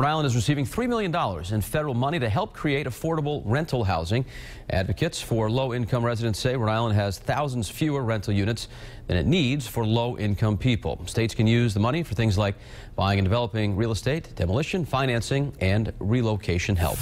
Rhode Island is receiving $3 million in federal money to help create affordable rental housing. Advocates for low-income residents say Rhode Island has thousands fewer rental units than it needs for low-income people. States can use the money for things like buying and developing real estate, demolition, financing, and relocation help.